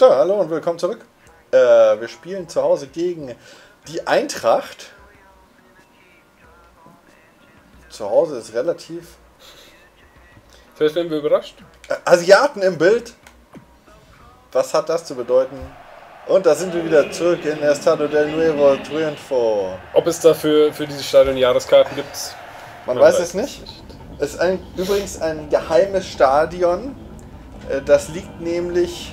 So, hallo und willkommen zurück. Äh, wir spielen zu Hause gegen die Eintracht. Zu Hause ist relativ. Vielleicht werden wir überrascht. Äh, Asiaten im Bild. Was hat das zu bedeuten? Und da sind wir wieder zurück in Estado del Nuevo Triunfo. Ob es dafür für dieses Stadion Jahreskarten gibt? Man, Man weiß, weiß es nicht. Es ist ein, übrigens ein geheimes Stadion. Äh, Das liegt nämlich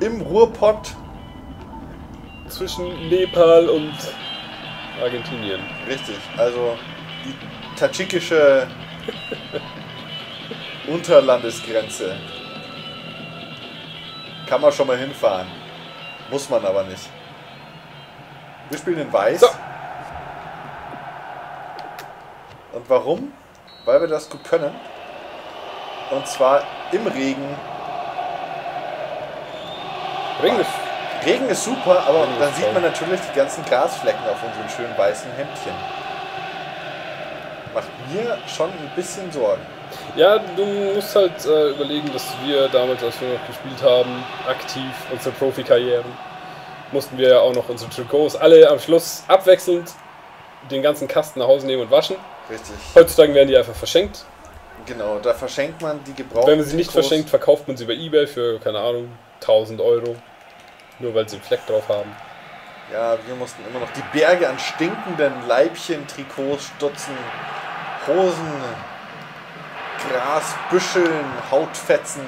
im Ruhrpott. Zwischen Nepal und Argentinien. Richtig, also die tadschikische Unterlandesgrenze. Kann man schon mal hinfahren. Muss man aber nicht. Wir spielen in Weiß. So. Und warum? Weil wir das gut können. Und zwar im Regen. Regen ist. Regen ist super, aber Regen dann sieht toll. man natürlich die ganzen Grasflecken auf unseren schönen weißen Hemdchen. Macht mir schon ein bisschen Sorgen. Ja, du musst halt äh, überlegen, dass wir damals, als wir noch gespielt haben, aktiv unsere Profikarrieren, mussten wir ja auch noch unsere Trikots alle am Schluss abwechselnd den ganzen Kasten nach Hause nehmen und waschen. Richtig. Heutzutage werden die einfach verschenkt. Genau, da verschenkt man die gebrauchten Wenn man sie nicht Trikots. verschenkt, verkauft man sie bei Ebay für, keine Ahnung, 1000 Euro. Nur weil sie einen Fleck drauf haben. Ja, wir mussten immer noch die Berge an stinkenden Leibchen, Trikots stutzen, Hosen, Gras, Büscheln, Hautfetzen.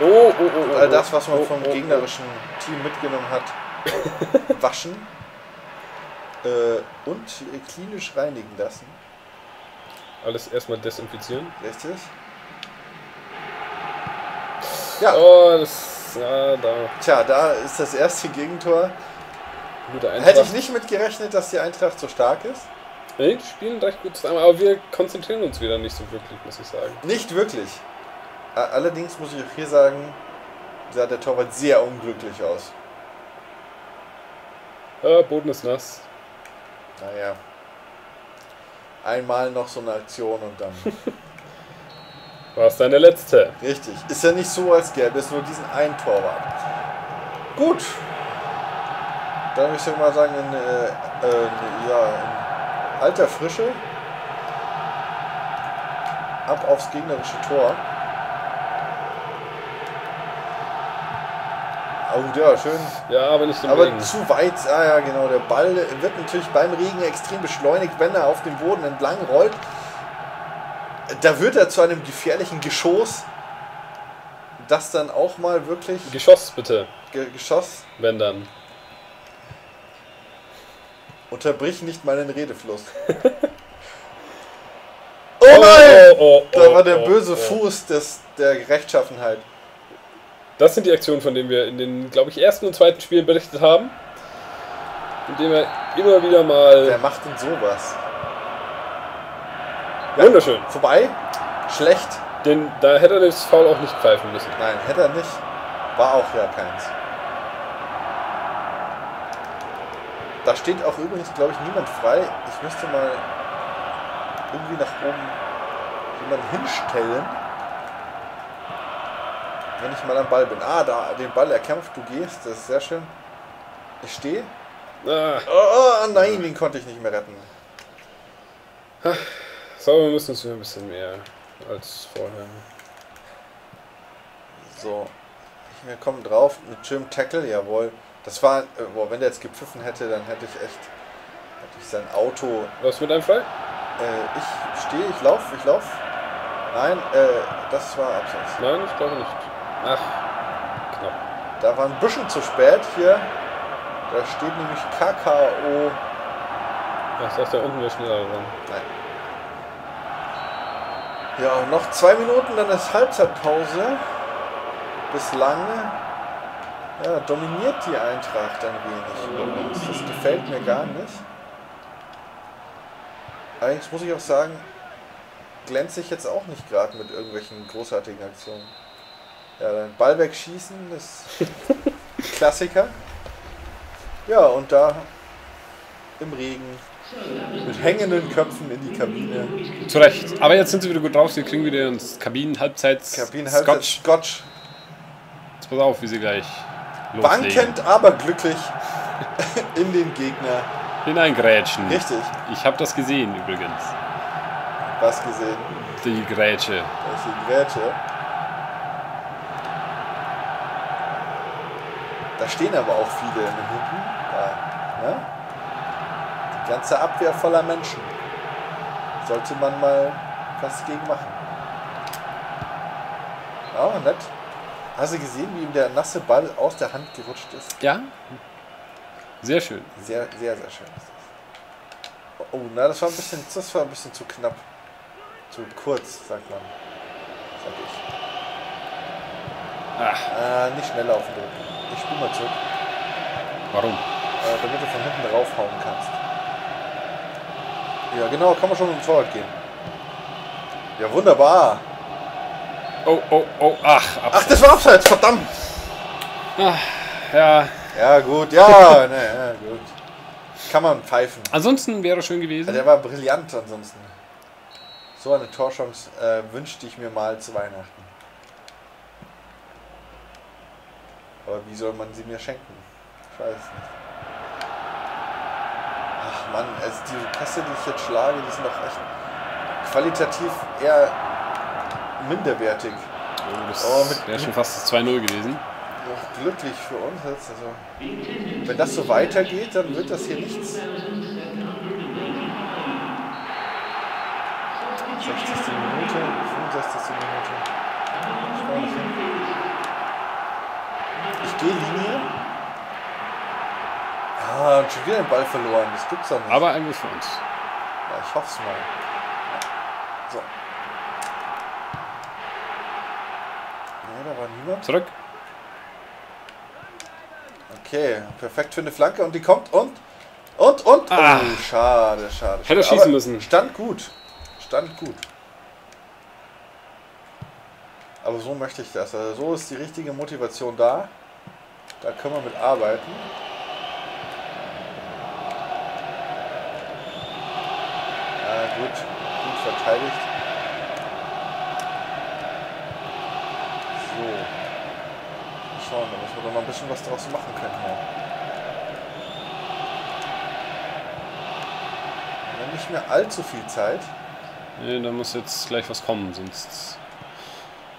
Oh, oh, oh, oh. Und all das, was man oh, vom oh, oh. gegnerischen Team mitgenommen hat, waschen äh, und klinisch reinigen lassen. Alles erstmal desinfizieren. Richtig? Ja, Oh, das. Ja, da. tja, da ist das erste Gegentor. Gute Eintracht. Hätte ich nicht mit gerechnet, dass die Eintracht so stark ist. Nee, die spielen recht gut zusammen, aber wir konzentrieren uns wieder nicht so wirklich, muss ich sagen. Nicht wirklich. Allerdings muss ich auch hier sagen, sah der Torwart sehr unglücklich aus. Ja, Boden ist nass. Naja. Einmal noch so eine Aktion und dann. War es deine letzte? Richtig. Ist ja nicht so, als gäbe es nur diesen einen Torwart. Gut. Dann würde ich mal sagen, in, äh, äh, ja, in alter Frische. Ab aufs gegnerische Tor. Oh, ja, schön. Ja, aber nicht im Aber Regen. zu weit, ah ja genau, der Ball wird natürlich beim Regen extrem beschleunigt, wenn er auf dem Boden entlang rollt. Da wird er zu einem gefährlichen Geschoss, das dann auch mal wirklich Geschoss bitte, ge Geschoss wenn dann. unterbrich nicht meinen Redefluss. oh nein! oh, Da war der oh, böse oh. Fuß des, der Rechtschaffenheit. Das sind die Aktionen, von denen wir in den, glaube ich, ersten und zweiten Spielen berichtet haben. Indem er immer wieder mal. Wer macht denn sowas? Wunderschön. Vorbei? Schlecht? Den, da hätte er das Foul auch nicht pfeifen müssen. Nein, hätte er nicht. War auch ja keins. Da steht auch übrigens, glaube ich, niemand frei. Ich müsste mal irgendwie nach oben jemanden hinstellen. Wenn ich mal am Ball bin. Ah, da, den Ball erkämpft, du gehst. Das ist sehr schön. Ich stehe. Ah, Oh, oh nein, den konnte ich nicht mehr retten. So, wir müssen uns wieder ein bisschen mehr als vorher. So, wir kommen drauf mit Jim Tackle, jawohl. Das war, äh, boah, wenn der jetzt gepfiffen hätte, dann hätte ich echt, hätte ich sein Auto. Was mit einem frei? Äh, ich stehe, ich lauf, ich lauf. Nein, äh, das war abseits. Nein, ich glaube nicht. Ach, knapp. Da war ein bisschen zu spät hier. Da steht nämlich KKO. Ach, ich dachte, da unten wäre schneller dran. Nein. Ja, noch zwei Minuten, dann ist Halbzeitpause. Bislang ja, dominiert die Eintracht ein wenig. Das gefällt mir gar nicht. Allerdings muss ich auch sagen, glänze ich jetzt auch nicht gerade mit irgendwelchen großartigen Aktionen. Ja, dann Ball wegschießen ist Klassiker. Ja, und da im Regen mit hängenden Köpfen in die Kabine. Zu Recht. Aber jetzt sind sie wieder gut drauf. Sie kriegen wieder ins Kabinen-Halbzeits. Kabine Halbzeit Scotch. Scotch. Jetzt pass auf, wie sie gleich loslegen. Bankend, aber glücklich in den Gegner. Hineingrätschen. Richtig. Ich habe das gesehen übrigens. Was gesehen? Die Grätsche. Welche Grätsche? Da stehen aber auch viele hinten. Da, ne? Ganze Abwehr voller Menschen. Sollte man mal was gegen machen. Oh, nett. Hast du gesehen, wie ihm der nasse Ball aus der Hand gerutscht ist? Ja? Sehr schön. Sehr, sehr, sehr schön ist das. Oh, na, das war ein bisschen, das war ein bisschen zu knapp. Zu kurz, sagt man. Sag ich. Ach, Äh, nicht schneller auf den. Ich spiel mal zurück, warum? äh, damit du von hinten raufhauen kannst. Ja, genau, kann man schon mit dem Torwart gehen. Ja, wunderbar. Oh, oh, oh, ach, ab. Ach, das war abseits, verdammt. Ja. Ja, gut, ja, ne, ja, gut. Kann man pfeifen. Ansonsten wäre schön Ja, gewesen. der war brillant ansonsten. So eine Torchance äh, wünschte ich mir mal zu Weihnachten. Aber wie soll man sie mir schenken? Ich weiß nicht. Mann, also die Pässe, die ich jetzt schlage, die sind doch echt qualitativ eher minderwertig. Oh, das Oh, wäre schon fast das 2-0 gewesen. Doch glücklich für uns jetzt. Also, wenn das so weitergeht, dann wird das hier nichts. Und schon wieder den Ball verloren. Das gibt's doch nicht. Aber eigentlich für uns. Ja, ich hoffe es mal. So. Ne, da war niemand. Zurück. Okay, perfekt für eine Flanke und die kommt und und und. Ah. Oh, schade, schade. Hätte er schießen Aber müssen. Stand gut. Stand gut. Aber so möchte ich das. Also so ist die richtige Motivation da. Da können wir mit arbeiten. Ja, gut. Gut verteidigt. So. Schauen, da müssen wir doch noch ein bisschen was draus machen können hier. Wir haben nicht mehr allzu viel Zeit. Nee, da muss jetzt gleich was kommen, sonst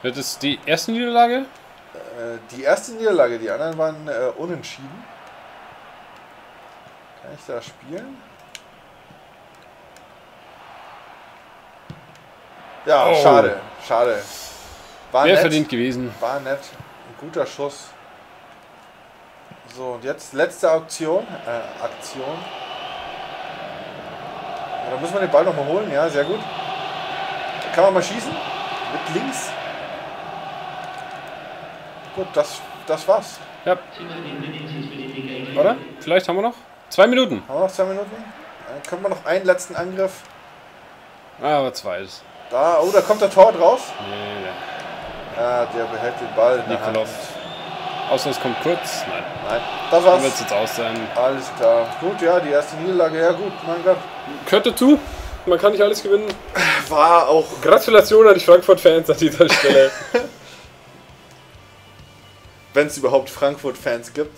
wird es die erste Niederlage. Äh, die erste Niederlage, die anderen waren äh, unentschieden. Kann ich da spielen? Ja, Oh. schade, schade. War Wäre verdient gewesen. war nett. Ein guter Schuss. So, und jetzt letzte Auktion. Äh, Aktion. Ja, da müssen wir den Ball nochmal holen, ja, sehr gut. Kann man mal schießen? Mit links. Gut, das, das war's. Ja. Oder? Vielleicht haben wir noch? Zwei Minuten. Haben wir noch zwei Minuten? Dann können wir noch einen letzten Angriff. Ah, aber zwei ist. Da, oh, da kommt der Tor raus. Nee, nee. Ja, der behält den Ball in. Nikolov. Außer es kommt kurz. Nein. Nein, das Dann wird es war's. jetzt aus sein. Alles klar. Gut, ja, die erste Niederlage, ja gut, mein Gott. Gehört dazu. Man kann nicht alles gewinnen. War auch Gratulation an die Frankfurt-Fans an dieser Stelle. wenn es überhaupt Frankfurt-Fans gibt.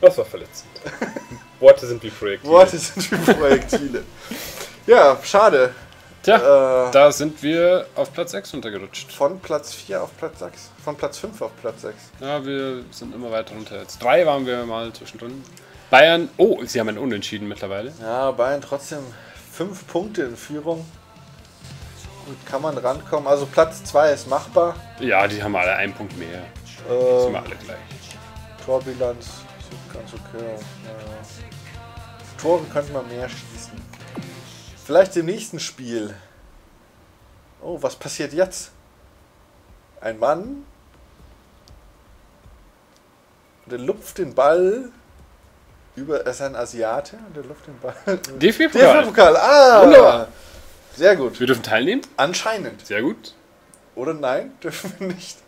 Das war verletzend. Worte sind wie Projektile. Worte sind wie Projektile. ja, schade. Tja, Äh, da sind wir auf Platz 6 runtergerutscht. von Platz 4 auf Platz 6. Von Platz 5 auf Platz 6. Ja, wir sind immer weiter runter. Jetzt drei waren wir mal zwischendrin. Bayern, oh, sie haben ein Unentschieden mittlerweile. Ja, Bayern trotzdem 5 Punkte in Führung. Gut, kann man rankommen. Also Platz 2 ist machbar. Ja, die haben alle einen Punkt mehr. Sind Äh, wir alle gleich. Torbilanz sieht ganz okay aus. Ja. Tore könnte man mehr schießen. Vielleicht im nächsten Spiel. Oh, was passiert jetzt? Ein Mann. Der lupft den Ball über. Er ist ein Asiate und der lupft den Ball. DFB-Pokal. DFB-Pokal. Ah! Wunderbar. Sehr gut. Wir dürfen teilnehmen. Anscheinend. Sehr gut. Oder nein, dürfen wir nicht.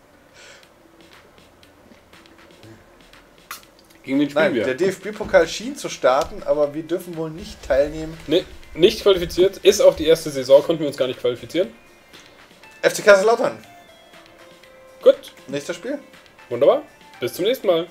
Gegen den spielen Nein, der wir. DFB-Pokal schien zu starten, aber wir dürfen wohl nicht teilnehmen. Nee, nicht qualifiziert. Ist auch die erste Saison, konnten wir uns gar nicht qualifizieren. FC Kaiserslautern. Gut. nächstes Spiel. Wunderbar. Bis zum nächsten Mal.